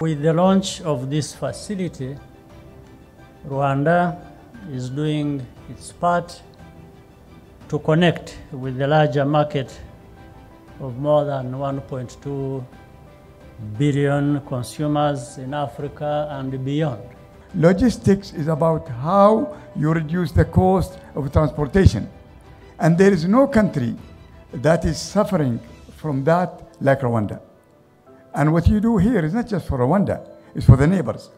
With the launch of this facility, Rwanda is doing its part to connect with the larger market of more than 1.2 billion consumers in Africa and beyond. Logistics is about how you reduce the cost of transportation. And there is no country that is suffering from that like Rwanda. And what you do here is not just for Rwanda, it's for the neighbors.